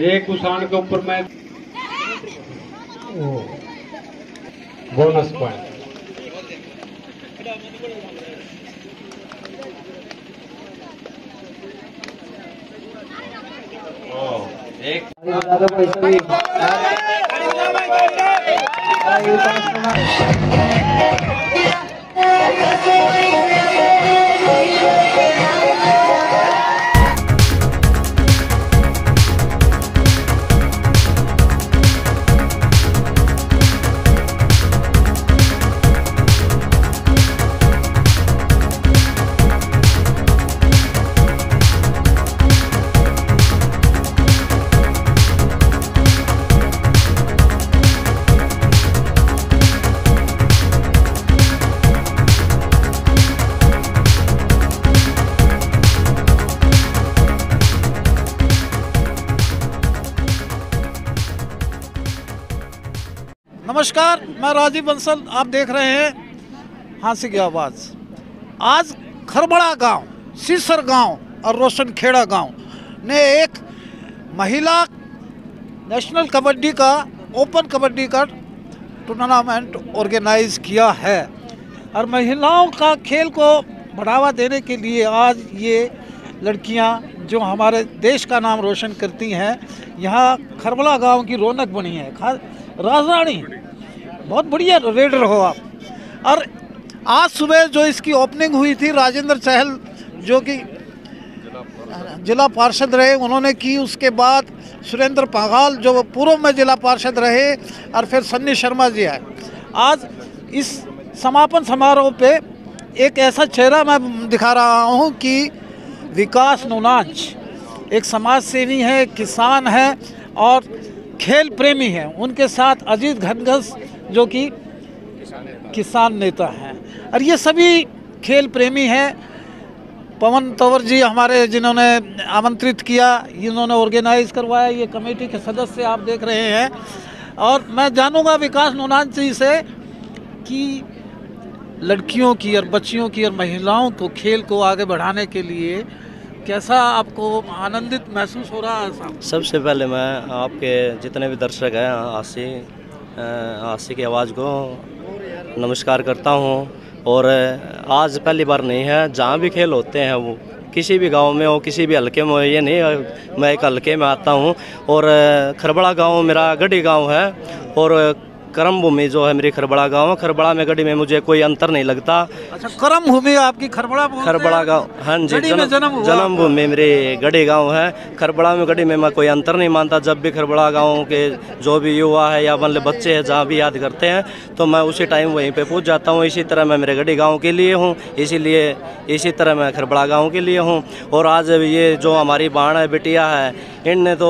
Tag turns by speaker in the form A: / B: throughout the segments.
A: एक उसान के ऊपर मैं बोनस पॉइंट
B: एक
C: ज़्यादा पैसा भी
D: नमस्कार, मैं राजीव बंसल, आप देख रहे हैं हाँसी की आवाज़। आज खरबड़ा गाँव, सीसर गाँव और रोशनखेड़ा गाँव ने एक महिला नेशनल कबड्डी का, ओपन कबड्डी का टूर्नामेंट ऑर्गेनाइज किया है। और महिलाओं का खेल को बढ़ावा देने के लिए आज ये लड़कियाँ जो हमारे देश का नाम रोशन करती हैं, यहाँ खरबड़ा गाँव की रौनक बनी है। राजरानी बहुत बढ़िया रेडर हो आप। और आज सुबह जो इसकी ओपनिंग हुई थी, राजेंद्र चहल, जो कि जिला पार्षद रहे, उन्होंने की। उसके बाद सुरेंद्र पागाल, जो पूर्व में जिला पार्षद रहे, और फिर सन्नी शर्मा जी आए। आज इस समापन समारोह पे एक ऐसा चेहरा मैं दिखा रहा हूँ कि विकास नोनाज, एक समाज सेवी है किसान है, और खेल प्रेमी हैं। उनके साथ अजीत घनघस, जो कि किसान नेता हैं। और ये सभी खेल प्रेमी हैं। पवन तंवर जी हमारे, जिन्होंने आमंत्रित किया, इन्होंने ऑर्गेनाइज करवाया, ये कमेटी के सदस्य आप देख रहे हैं। और मैं जानूँगा विकास नोनान जी से कि लड़कियों की और बच्चियों की और महिलाओं को खेल को आगे बढ़ाने के लिए कैसा आपको आनंदित महसूस हो रहा है
E: सबसे पहले मैं आपके जितने भी दर्शक हैं, आशी आशी की आवाज़ को नमस्कार करता हूँ। और आज पहली बार नहीं है, जहाँ भी खेल होते हैं वो, किसी भी गाँव में हो, किसी भी हल्के में हो, ये नहीं मैं एक हल्के में आता हूँ। और खरबड़ा गाँव मेरा गढ़ी गाँव है। और करम भूमि जो है मेरी खरबड़ा गाँव है। खरबड़ा में गढ़ी में मुझे कोई अंतर नहीं लगता।
D: अच्छा करम भूमि आपकी खरबड़ा
E: खरबड़ा? गाँव हाँ जी
D: जन्म
E: जन्म भूमि मेरे गढ़ी गाँव है। खरबड़ा में गढ़ी में मैं कोई अंतर नहीं मानता। जब भी खरबड़ा गाँव के जो भी युवा है या मतलब बच्चे हैं जहाँ भी याद करते हैं तो मैं उसी टाइम वहीं पे पूछ जाता हूँ। इसी तरह मैं मेरे गढ़ी गाँव के लिए हूँ। इसीलिए इसी तरह मैं खरबड़ा गाँव के लिए हूँ। और आज ये जो हमारी बाण है बिटिया है इनने तो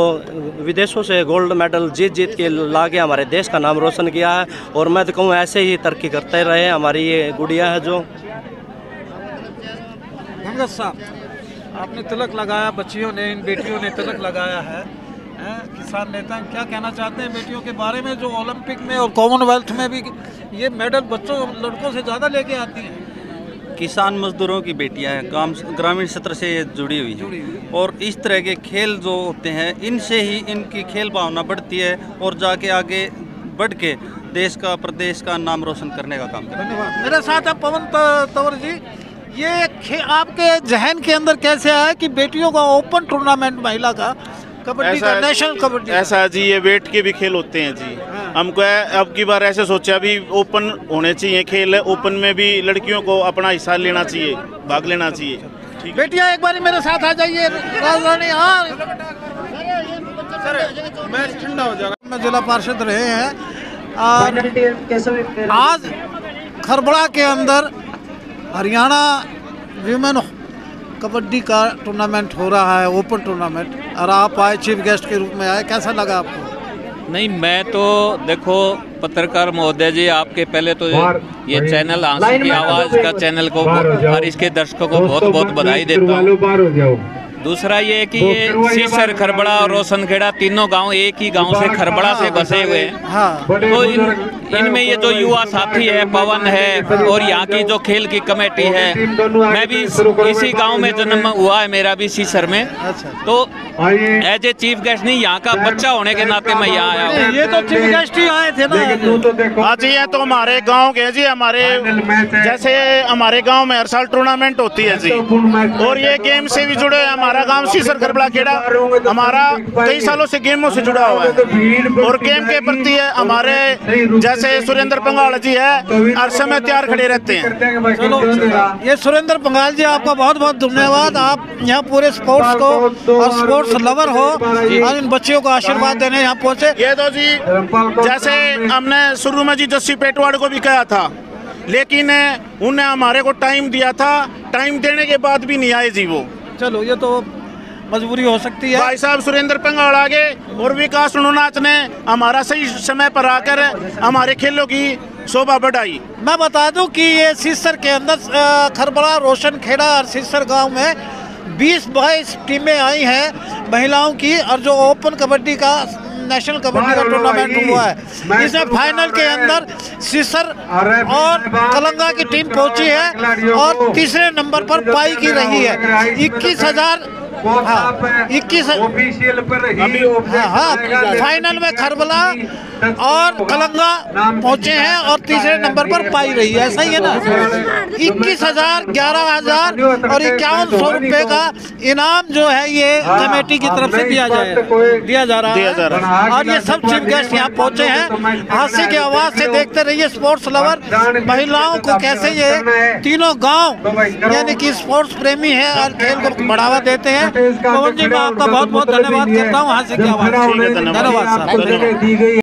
E: विदेशों से गोल्ड मेडल जीत जीत के ला के हमारे देश का नाम रोशन किया है और मैं तो कहूँ ऐसे ही तरक्की करते रहे हमारी ये गुड़िया है जो।
D: साहब आपने तिलक लगाया बच्चियों ने इन बेटियों ने तिलक लगाया है किसान नेता क्या कहना चाहते हैं बेटियों के बारे में जो ओलंपिक में और कॉमनवेल्थ में भी ये मेडल बच्चों लड़कों से ज़्यादा लेके आती हैं?
F: किसान मजदूरों की बेटियाँ हैं काम ग्रामीण क्षेत्र से ये जुड़ी हुई
D: जुड़ी हुई
F: हैं। और इस तरह के खेल जो होते हैं इनसे ही इनकी खेल भावना बढ़ती है और जाके आगे बढ़ के देश का प्रदेश का नाम रोशन करने का काम हैं
D: धन्यवाद मेरे साथ है पवन तंवर जी ये खे, आपके जहन के अंदर कैसे आया कि बेटियों का ओपन टूर्नामेंट महिला का कबड्डी का नेशनल कबड्डी
G: ऐसा जी ये वेट के भी खेल होते हैं जी हमको है, अब की बार ऐसे सोचा भी ओपन होने चाहिए खेल ओपन में भी लड़कियों को अपना हिस्सा लेना चाहिए भाग लेना चाहिए ठीक है
D: बेटियाँ एक बार मेरे साथ आ जाइए राजधानी हाँ
G: मैं ठंडा हो जाएगा
D: में जिला पार्षद रहे हैं। और आज खरबड़ा के अंदर हरियाणा वीमेन कबड्डी का टूर्नामेंट हो रहा है ओपन टूर्नामेंट और आप आए चीफ गेस्ट के रूप में आए कैसा लगा आपको?
H: नहीं मैं तो देखो पत्रकार महोदय जी आपके पहले तो ये चैनल आँसू की आवाज़ का चैनल को। और इसके दर्शकों को बहुत बहुत बधाई देता हूँ। दूसरा ये कि ये सीसर खरबड़ा और रोशनखेड़ा तीनों गाँव एक ही गाँव से खरबड़ा से बसे हुए हैं।
D: हाँ।
H: तो इन इनमें ये जो युवा साथी है पवन है और यहाँ की जो खेल की कमेटी है। मैं भी इसी गाँव में जन्म हुआ है मेरा भी सीसर में।
D: अच्छा।
H: तो एज ए चीफ गेस्ट नहीं यहाँ का बच्चा होने के नाते मैं यहाँ आया हूँ
D: ये तो चीफ गेस्ट ही आए थे ना।
G: हाँ जी ये तो हमारे गाँव के जी हमारे जैसे हमारे गाँव में हर साल टूर्नामेंट होती है जी। और ये गेम से भी जुड़े हैं हमारा गाँव सीसर खरबड़ा खेड़ा हमारा कई सालों से गेमों से जुड़ा हुआ है। और गेम के प्रति है हमारे जैसे सुरेंद्र पंगाल जी है हर समय तैयार खड़े रहते हैं।
D: चलो ये सुरेंद्र पंगाल जी आपका बहुत बहुत धन्यवाद। आप यहाँ पूरे स्पोर्ट्स को और स्पोर्ट्स लवर हो और इन बच्चियों को आशीर्वाद देने यहाँ पहुँचे।
G: ये तो जी जैसे हमने शुरू में जी जस्सी पेटवाड़ को भी कहा था लेकिन उन्हें हमारे को टाइम दिया था टाइम देने के बाद भी नहीं आए जी वो।
D: चलो ये तो मजबूरी हो सकती है।
G: भाई साहब सुरेंद्र पंगाल आगे और विकास अनुनाथ ने हमारा सही समय पर आकर हमारे खेलों की शोभा बढ़ाई।
D: मैं बता दूँ कि ये सिसर के अंदर खरबड़ा रोशन खेड़ा और सिसर गाँव में 20 बाईस टीमें आई हैं। महिलाओं की और जो ओपन कबड्डी का नेशनल कबड्डी का टूर्नामेंट हुआ है। इसमें फाइनल के अंदर सिसर और कलंगा की टीम पहुँची है और तीसरे नंबर पर पाई की रही है। इक्कीस हज़ार इक्कीस
A: ऑफिशियल पर ही
D: हाँ हाँ फाइनल में खरबला और कलंगा पहुँचे हैं और तीसरे नंबर पर पाई रही है। ऐसा ही है ना? इक्कीस हज़ार ग्यारह हज़ार और इक्यावन सौ रुपए का इनाम जो है ये कमेटी की तरफ़ से दिया जाए दिया जा रहा
G: दिया जा रहा
D: है। और ये सब चीफ गेस्ट यहाँ पहुँचे हैं। हास्य की आवाज़ से देखते रहिए स्पोर्ट्स लवर महिलाओं को कैसे ये तीनों गाँव यानी कि स्पोर्ट्स प्रेमी है और खेल को बढ़ावा देते हैं। जी मैं आपका बहुत बहुत धन्यवाद करता हूँ वहाँ
G: से है, धन्यवाद।
D: धन्यवाद।
A: दी गई